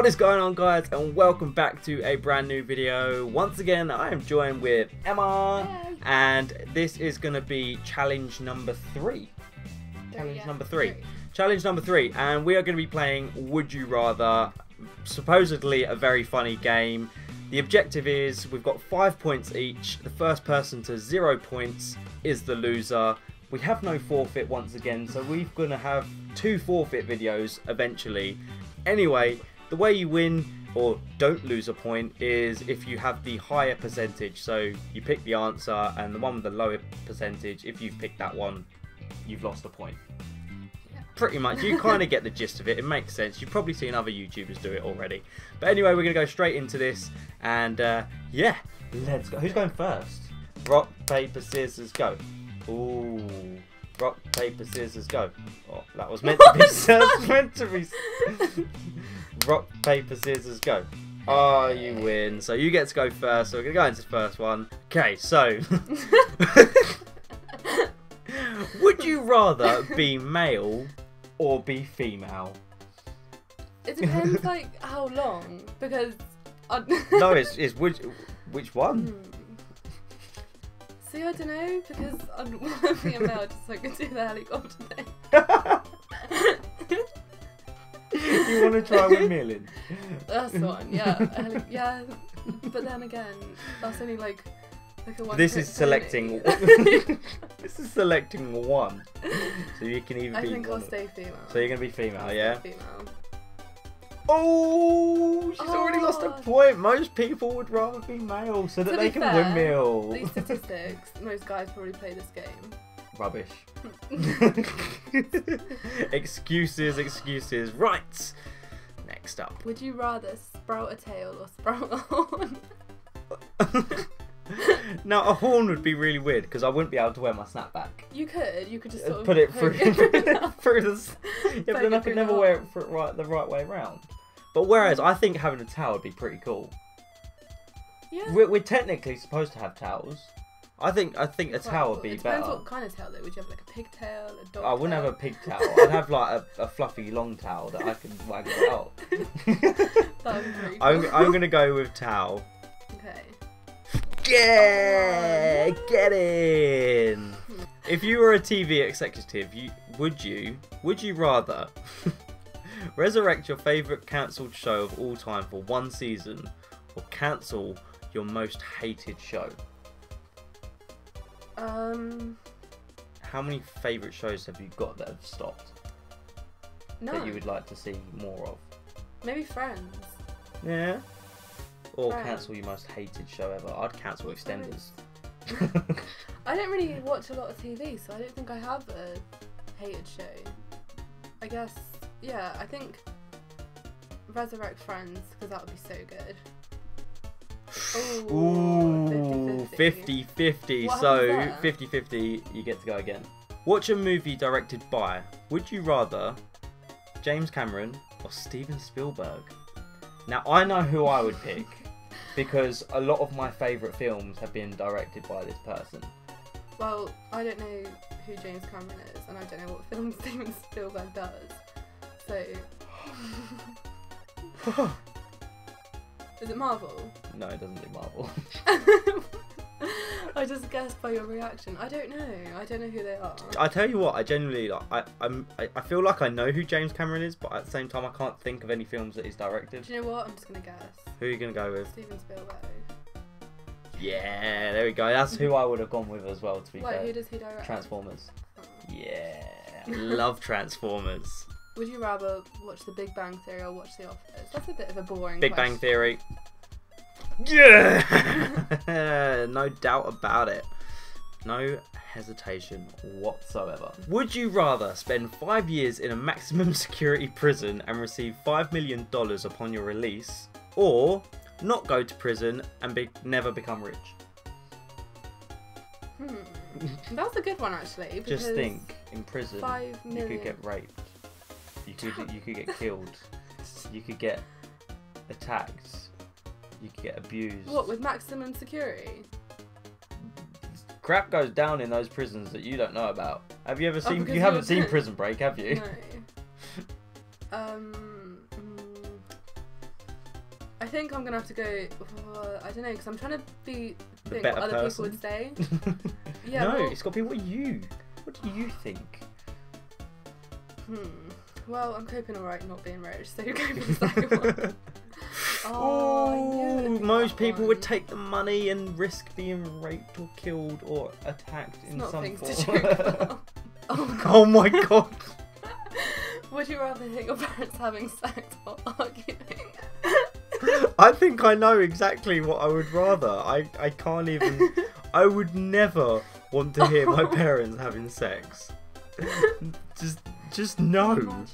What is going on guys and welcome back to a brand new video. Once again I am joined with Emma and this is going to be challenge number three. Challenge yeah, number three. three. Challenge number three and we are going to be playing Would You Rather. Supposedly a very funny game. The objective is we've got five points each. The first person to zero points is the loser. We have no forfeit once again, so we're going to have two forfeit videos eventually. Anyway, the way you win or don't lose a point is if you have the higher percentage. So you pick the answer, and the one with the lower percentage, if you've picked that one, you've lost a point. Yeah. Pretty much, you kind of get the gist of it. It makes sense. You've probably seen other YouTubers do it already. But anyway, we're gonna go straight into this, and uh, yeah, let's go. Who's going first? Rock, paper, scissors, go. Ooh, rock, paper, scissors, go. Oh, that was meant to be. that was meant to be. rock, paper, scissors, go. Oh, you win. So you get to go first. So we're gonna go into the first one. Okay, so. Would you rather be male or be female? It depends, like how long, because. I... No, it's, it's which which one? Hmm. See, I don't know because I'd want to be a male just so I could do the helicopter thing. you want to try with Millen? That's the one, yeah, yeah. But then again, that's only like like a one. This is selecting. this is selecting one, so you can either I be. think I'll stay female. So you're gonna be female, I'll yeah? Female. Oh, she's already lost a Oh. point. Most people would rather be male so that To they be can fair, windmill. These statistics, most guys probably play this game. Rubbish. excuses, excuses. Right. Next up. Would you rather sprout a tail or sprout a horn? now a horn would be really weird because I wouldn't be able to wear my snapback. You could, you could just sort Uh, of Put it through, it through the. s- Yeah, but Poke then I it could through never the wear it for right the right way round. But whereas I think having a towel would be pretty cool. Yeah. We're, we're technically supposed to have towels. I think I think a towel would be it depends better. what kind of tail though. Would you have like a pigtail, a dog I wouldn't have a pigtail. I'd have like a, a fluffy long towel that I can wag about. That would be I'm. I'm gonna go with towel. Okay. Yeah, Oh, get in. If you were a TV executive, you would you would you rather resurrect your favorite cancelled show of all time for one season, or cancel your most hated show? Um. How many favorite shows have you got that have stopped No. that you would like to see more of? Maybe Friends. Yeah. Or Friends. cancel your most hated show ever. I'd cancel EastEnders. I don't really watch a lot of TV, so I don't think I have a hated show. I guess, yeah, I think Resurrect Friends, because that would be so good. Ooh, 50-50. 50 50. So, happens 50 50, you get to go again. Watch a movie directed by, would you rather James Cameron or Steven Spielberg? Now, I know who I would pick because a lot of my favourite films have been directed by this person. Well, I don't know who James Cameron is, and I don't know what films Steven Spielberg does. So, is it Marvel? No, it doesn't do Marvel. I just guessed by your reaction. I don't know. I don't know who they are. I tell you what, I genuinely like. I I'm, I, I feel like I know who James Cameron is, but at the same time, I can't think of any films that he's directed. Do you know what? I'm just gonna guess. Who are you gonna go with? Steven Spielberg. Yeah, there we go. That's who I would have gone with as well. To be Wait, fair, who does he direct? Transformers. Oh. Yeah, love Transformers. Would you rather watch The Big Bang Theory or watch The Office? That's a bit of a boring. Big Bang. Theory. Yeah, no doubt about it. No hesitation whatsoever. Would you rather spend five years in a maximum security prison and receive five million dollars upon your release, or not go to prison and be- never become rich? Hmm. That's a good one actually. Just think, in prison, you could get raped. You could you could get killed. You could get attacked. You could get abused. What with maximum security? Crap goes down in those prisons that you don't know about. Have you ever Oh, seen? because you haven't seen Prison Break, have you? No. Um. mm, think I'm gonna have to go. Uh, I don't know because I'm trying to be The think better what other person. people would say. Yeah, no, well- it's got to be what you. What do you think? Hmm. Well, I'm coping alright not being rich, so you're going for the second one. Oh, I knew oh, it Ooh, most people one. would take the money and risk being raped or killed or attacked It's in some form. Oh oh my god. Would you rather hear your parents having sex or arguing? I think I know exactly what I would rather. I, I can't even. I would never want to hear my parents having sex. Just just no.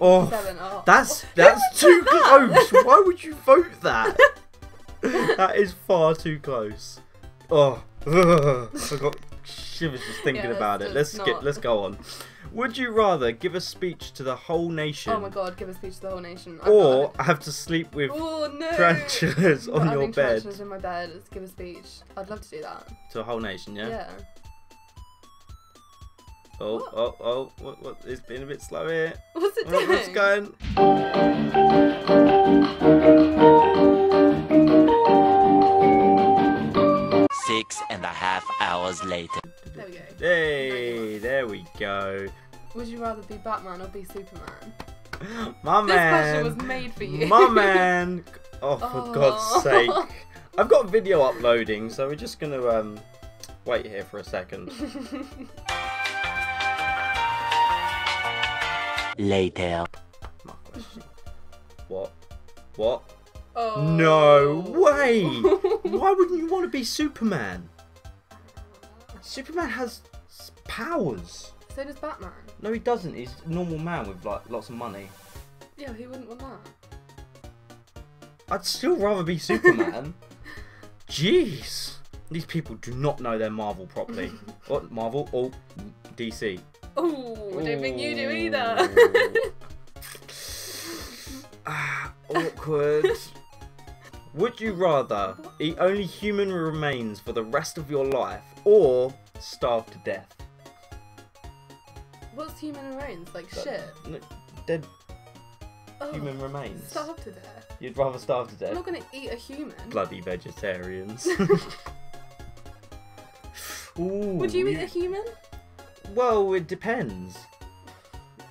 Oh, Seven. Oh. that's that's too that? close. Why would you vote that? that is far too close. Oh, ugh, I got shivers just thinking Yeah, about it. let's skip. not. Let's go on. Would you rather give a speech to the whole nation, Oh my god, give a speech to the whole nation. I'm or not- have to sleep with Oh no! tarantulas on your bed? tarantulas in my bed. Let's give a speech. I'd love to do that. To a whole nation, yeah. Yeah. Oh, What? oh, oh! What? What? It's been a bit slow here. What's it doing? What's going? Six and a half hours later. There we go. Hey, there we go. Would you rather be Batman or be Superman? My This question man. was made for you. My man. Oh, for Oh. God's sake! I've got video uploading, so we're just gonna um wait here for a second. Later. My question. What? What? oh. No way! Why wouldn't you want to be Superman? Superman has powers. So does Batman. No, he doesn't. He's a normal man with like lots of money. Yeah, he wouldn't want that? I'd still rather be Superman. Jeez, these people do not know their Marvel properly. what Marvel? Oh, DC. Oh, I don't think you do either. Ah, awkward. Would you rather eat only human remains for the rest of your life or starve to death? What's human remains? Like That- shit. n- Dead Oh, human remains. Starve to death. You'd rather starve to I'm death? not gonna eat a human. Bloody vegetarians. Ooh, Would you eat a human? Well, it depends.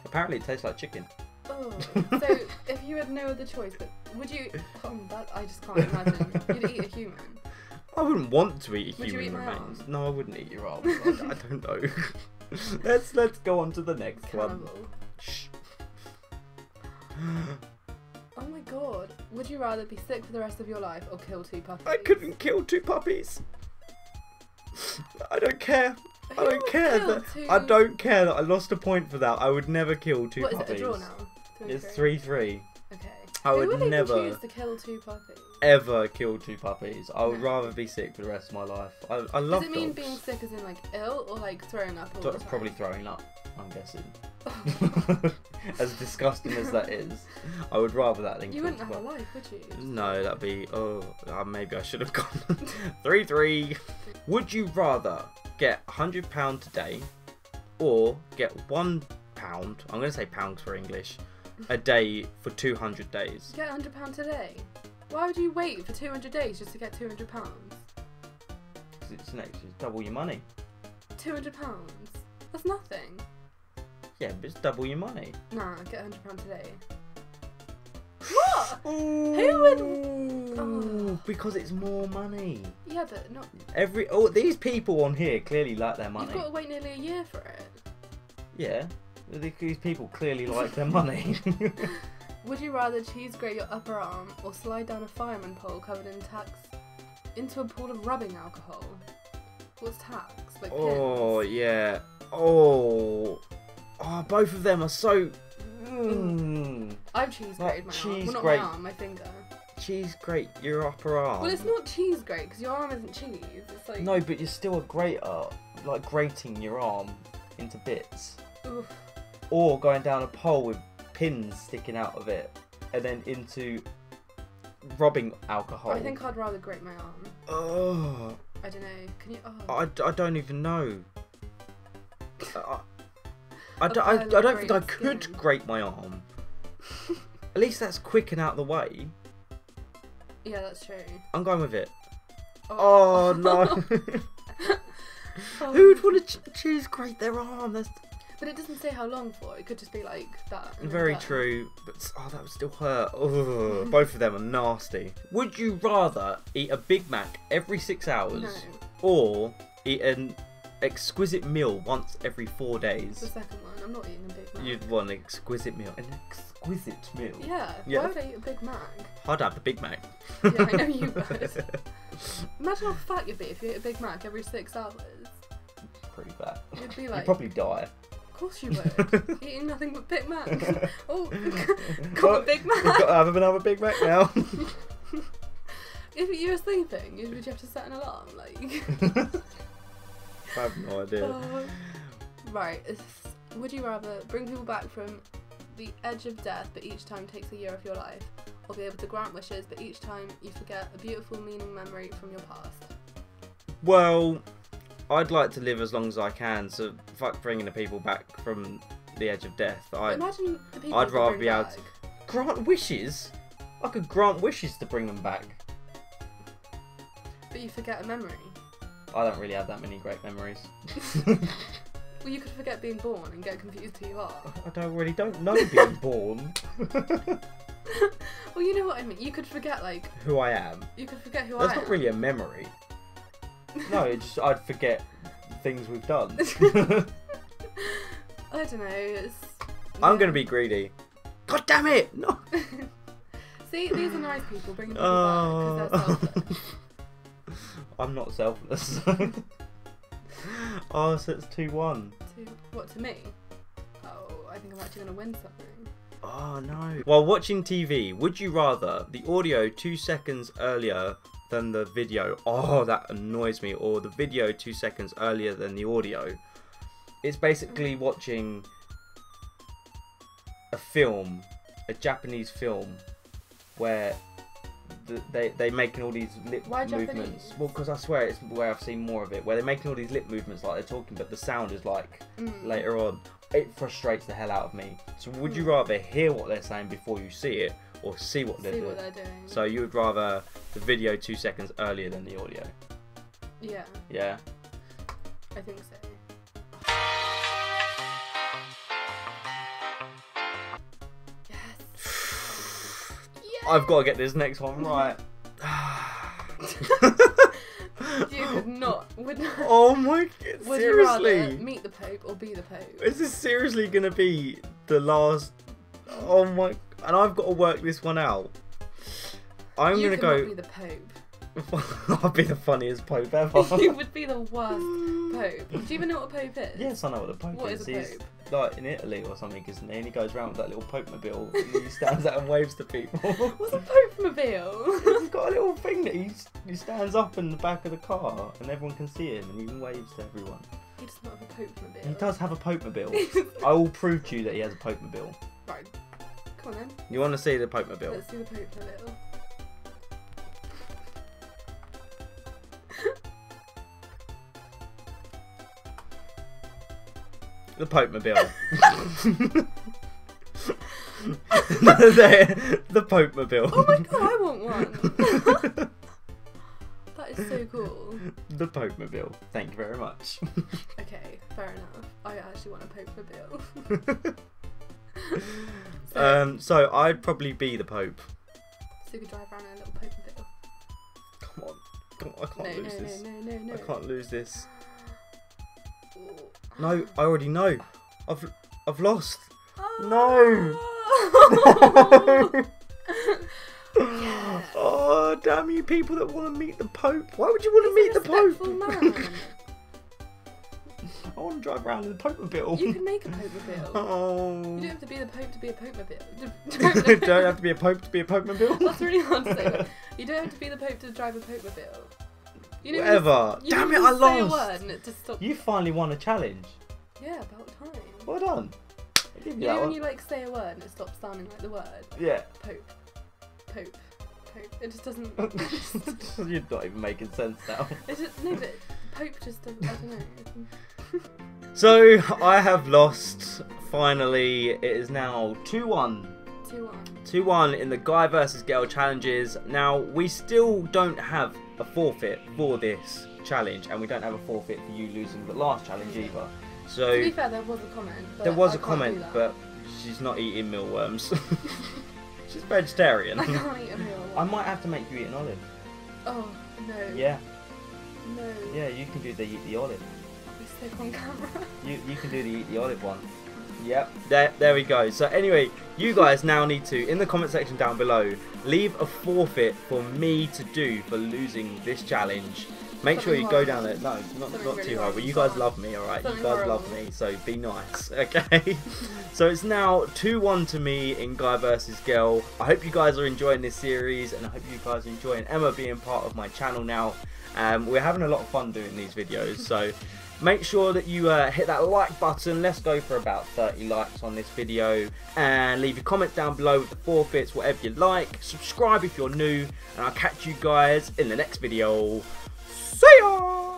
Apparently, it tastes like chicken. Oh, so if you had no other choice, but would you? Oh, that I just can't imagine. You'd eat a human. I wouldn't want to eat Would you human eat my remains. No, I wouldn't eat your arm. I, I don't know. let's let's go on to the next one. Cannibal. Shh. Oh my god. Would you rather be sick for the rest of your life or kill two puppies? I couldn't kill two puppies. I don't care. I don't care that two- I don't care that I lost a point for that. I would never kill two What is it? puppies. A draw now? Three, It's three. three. Okay. I Who would would never- choose to kill two puppies? Ever kill two puppies. I would No. rather be sick for the rest of my life. I, I love Does it mean dogs. being sick as in like ill or like throwing up all Do- the time? Probably throwing up, I'm guessing. as disgusting as that is, I would rather that than You wouldn't have a puppies. life, would you? No, that'd be oh uh, maybe I should have gone three three. Would you rather get hundred pound today, or get one pound? I'm gonna say pounds for English, a day for two hundred days. Get hundred pound today. Why would you wait for two hundred days just to get two hundred pounds? 'Cause it's next, it's double your money. Two hundred pounds. That's nothing. Yeah, but it's double your money. Nah, get hundred pound today. What? Who would- Oh. Because it's more money. Yeah, but not. Every oh these people on here clearly like their money. You've got to wait nearly a year for it. Yeah, these people clearly like their money. Would you rather cheese grate your upper arm or slide down a fireman pole covered in tacks into a pool of rubbing alcohol? What's tacks? Like Oh pins? yeah. Oh. Oh, both of them are so. Mm. I've cheese grated my arm. cheese Well, not grate. my arm, my finger. Cheese grate your upper arm. Well, it's not cheese grate because your arm isn't cheese. It's like No, but you're still a grater, like grating your arm into bits, Oof. or going down a pole with pins sticking out of it, and then into rubbing alcohol. I think I'd rather grate my arm. Oh, I don't know. Can you? Oh. I, I don't even know. I, I, I, I don't think I could skin. grate my arm. At least that's quick and out of the way. Yeah, that's true. I'm going with it. Oh, oh no. Oh. Who would want to ch- choose grate their arm? That's But it doesn't say how long for. It could just be like that. very done. true. But oh, that would still hurt. Ugh, both of them are nasty. Would you rather eat a Big Mac every six hours No, or eat an exquisite meal once every four days? the second one. I'm not eating a Big Mac. You'd want an exquisite meal. An exquisite meal. Yeah. Yeah. Why would I eat a Big Mac? I'd have the Big Mac. Yeah, I know you would. Imagine how fat you'd be if you ate a Big Mac every six hours. Pretty fat. You'd be like. You'd probably die. of course you would. Eating nothing but Big Mac. oh, got a Big You've got to have another Big Mac now. If you were sleeping, would you have to set an alarm? Like, I have no idea. Oh. right. Would you rather bring people back from the edge of death, but each time takes a year of your life, or be able to grant wishes, but each time you forget a beautiful, meaning memory from your past? Well, I'd like to live as long as I can, so fuck bringing the people back from the edge of death. I Imagine the people I'd rather be able back. grant wishes. I could grant wishes to bring them back. But you forget a memory. I don't really have that many great memories. Well, you could forget being born and get confused who you are. I don't really don't know being born. Well, you know what I mean. You could forget, like, Who I am. you could forget who I am. That's I not am. really a memory. No, it's just I'd forget things we've done. I don't know. It's, I'm gonna be greedy. God damn it! No. See, these are nice people bringing people Oh. back because they're selfless. I'm not selfless. Oh, so it's two one. to what to me? Oh, I think I'm actually gonna win something. Oh no. While watching TV, would you rather the audio two seconds earlier than the video? Oh, that annoys me. Or the video two seconds earlier than the audio. It's basically watching a film, a Japanese film, where they they making all these lip Why movements. Japanese? Well, because I swear it's where I've seen more of it, where they're making all these lip movements like they're talking, but the sound is like Mm. later on. It frustrates the hell out of me. So would you Hmm. rather hear what they're saying before you see it, or see what they're See doing? what they're doing. So you would rather the video two seconds earlier than the audio? yeah, Yeah. I think so. I've got to get this next one right. You could not. Would not. oh my! god! Would you rather Seriously, meet the Pope or be the Pope? is this seriously gonna be the last? Oh my! And I've got to work this one out. I'm you gonna go. be the Pope. I'll be the funniest pope ever. you would be the worst Pope. Do you even know what a Pope is? Yes, I know what a Pope What is. is a He's Pope? like in Italy or something, isn't he? And he goes around with that little Pope mobile and he stands out and waves to people. What's a Pope mobile? He's got a little thing that he's, he stands up in the back of the car and everyone can see him and he waves to everyone. he does not have a Pope mobile. He does have a Pope mobile. I will prove to you that he has a Pope mobile. Right. Come on then. You want to see the Pope mobile? Let's do the Pope mobile. The Pope mobile. the, the Pope mobile. Oh my god, I want one. that is so cool. the Pope mobile. Thank you very much. Okay, fair enough. I actually want a Pope mobile. so, um, so I'd probably be the Pope. so you could drive around in a little Pope mobile. Come on, come on, I can't No, no, lose no, this. no, no, no. I can't lose this. No, I already know. I've I've lost. Oh. Yeah. Oh damn you people that want to meet the Pope! Why would you want to meet the Pope? I want to drive around in the Pope mobile. You can make a Pope mobile. Oh. You don't have to be the Pope to be a Pope mobile. don't have to be a Pope to be a Pope mobile. That's really hard to say. You don't have to be the Pope to drive a Pope mobile. You know Whatever. You, Damn it, I you say a lost. it. You finally won a challenge. Yeah, about time. Well done. I give you You know when one. you like say a word and it stops sounding like the word? Yeah. Pope. Pope. Pope. It just doesn't. You're not even making sense now. it just, no, but Pope just doesn't. I don't know. So I have lost. Finally, it is now 2 1. 2 1. 2-1 in the guy versus girl challenges. Now, we still don't have a forfeit for this challenge, and we don't have a forfeit for you losing the last challenge either. So To be fair, there was a comment. But there was I a comment, but she's not eating mealworms. she's vegetarian. I can't eat a meal. I might have to make you eat an olive. Oh no. Yeah, No. yeah, you can do the eat the olive. Stick on camera. You, you can do the eat the olive one. Yep, there, there we go. So anyway, you guys now need to, in the comment section down below, leave a forfeit for me to do for losing this challenge. Make sure you go down there. No, not, Something not really too hard. But you guys love me, alright? You guys love me, so be nice, okay? so it's now 2-1 to me in Guy versus Girl. I hope you guys are enjoying this series, and I hope you guys are enjoying Emma being part of my channel now. Um, we're having a lot of fun doing these videos, so make sure that you uh, hit that like button. Let's go for about 30 likes on this video, and leave your comments down below with the forfeits, whatever you like. Subscribe if you're new, and I'll catch you guys in the next video. See ya!